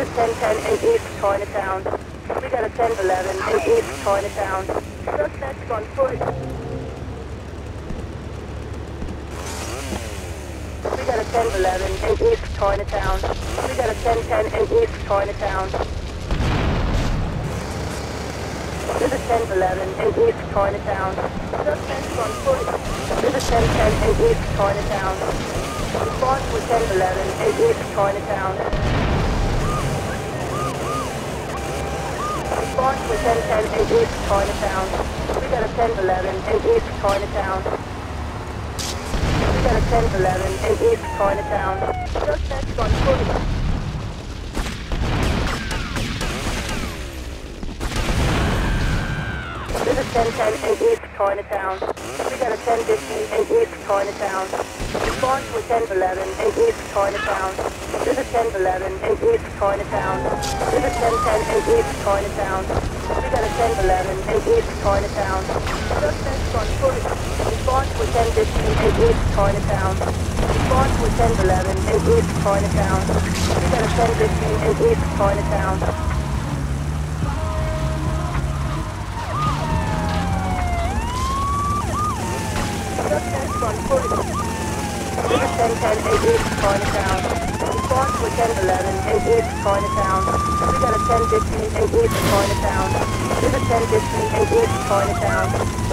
a 1010 in East Chinatown. We got a 1011 in East Chinatown. Suspects on foot. We got a 1011 in East Chinatown. We got a 1010 in East Chinatown. There's a 1011 in East Chinatown. Suspects on foot. There's a 1010 in East Chinatown. Response with 1011 in East Chinatown. Response with 1010 in East Chinatown. We got a 1011 in East Chinatown. We got a 1011 in East Chinatown. Suspects on foot. There's a 1010 in East Chinatown. We got a 1050 in East Chinatown. Response with 1011 in East Chinatown. There's a 1011 in East Chinatown. There's a 1010 in East Chinatown. We got a 1011 in East Chinatown. Suspects on foot. Response with 1050 in East Chinatown. Response with 1011 in East Chinatown. We got a 1050 in East Chinatown. Suspects on foot. There's a 1010 East Chinatown. Response with 1011 in East Chinatown. We got a 1015 in East Chinatown. There's 1015 in East Chinatown.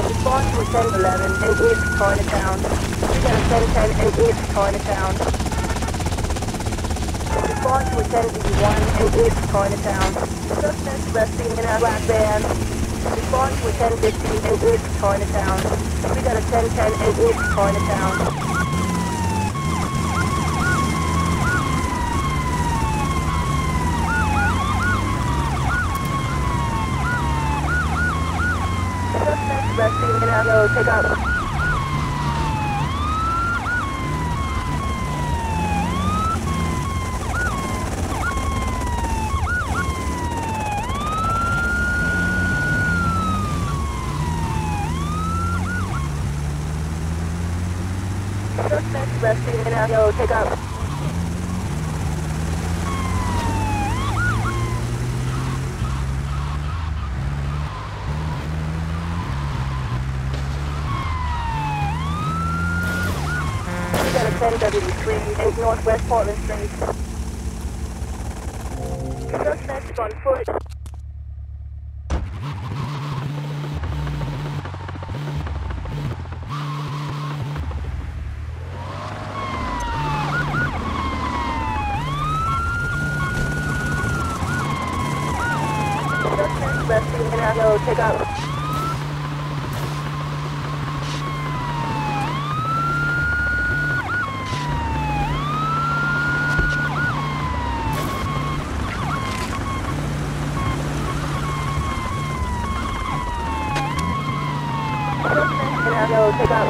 Response with 1011 in East Chinatown. We got a 1010 in East Chinatown. Response with 1051 in East Chinatown. Suspects resting in a black van. Response with 1050 in East Chinatown. We got a 1010 in East Chinatown. Suspects resting in a road pickup. Suspects resting in a road pickup. 10W3 in Northwest Portland Street. Suspects on foot. Suspects resting in a road pickup. Suspects in a road pickup.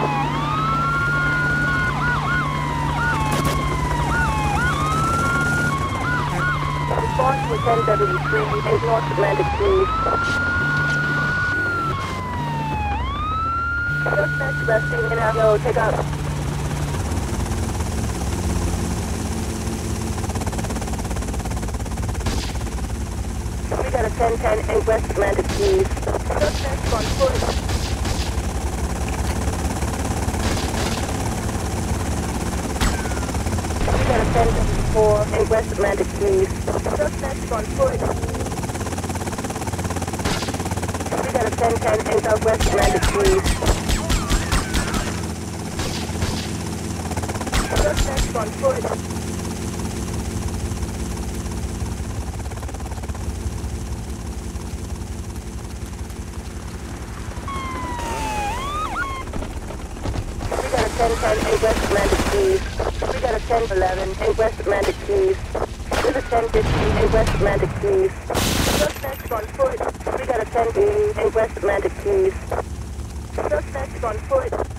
Response with 10W3 in North Atlantic Please. Suspects resting in a road pickup. We got a 1010 in West Atlantic Quays. Suspects on foot. We got a 1054 in West Atlantic Quays. Suspects on foot. We got a 1010 in Southwest Atlantic Quays. Suspects on foot. We got a 1010 in West Atlantic Quays. We got 1011 in West Atlantic Quays. There's a 1015 in West Atlantic Quays. Suspects on foot. We got a 1080 in West Atlantic Quays. Suspects on foot.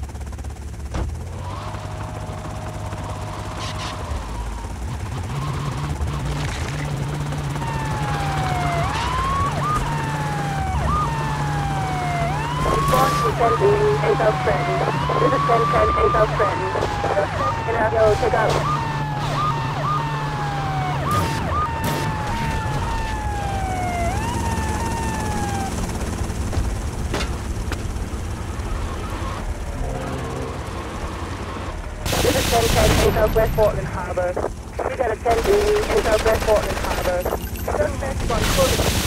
sending ASO friend. This is 1010 ASO friend. And I go take out. Southwest Portland Harbour. We got a 10 in Southwest Portland Harbour. Sunset on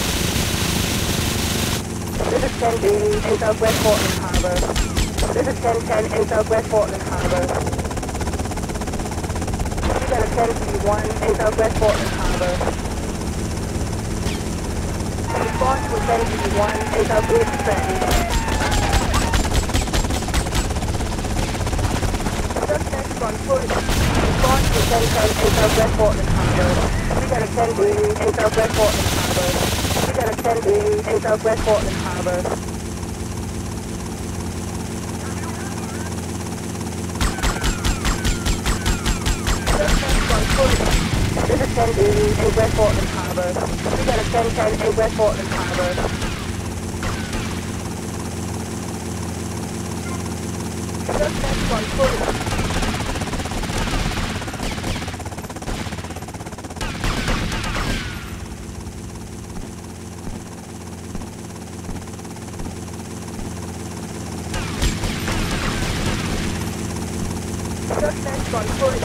foot. This is 10B in Southwest Portland Harbor. This is 1010 in Southwest Portland Harbor. We got a 10B1 in Southwest Portland Harbor. Response to 10B1 in Southeast Trenton. Suspect on foot. Response to 1010 in Southwest Portland Harbor. We got a 10B in Southwest Portland Harbor. Got a 10B in Southwest Portland Harbor. This is 10B in Portland Harbor. We got a 1010 in Harbor. Suspect on foot.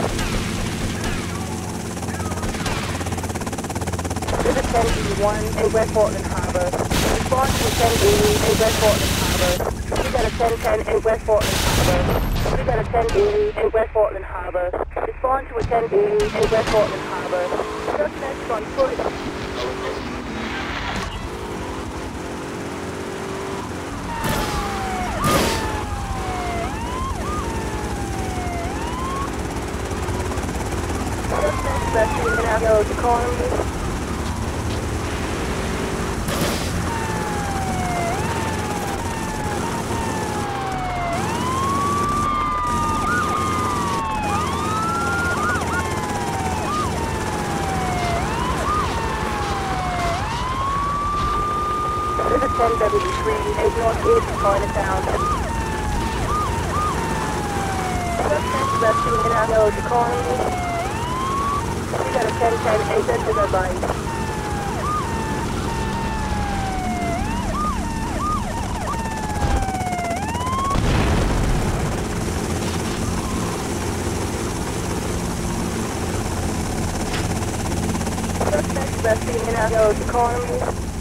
This 10B1 in West Portland Harbor. Response to 10B in West Portland Harbor. We got a 1010 in West Portland Harbor. We got a 10B in West Portland Harbor. Respond to a 10B in West Portland Harbor. Suspect on foot. Suspect rescued in Avio's economy. This is 10W3 in northeast Chinatown. Suspect rescued in Avio's economy. We got a 1010 in Central Line. Suspect rescued in Avio's economy.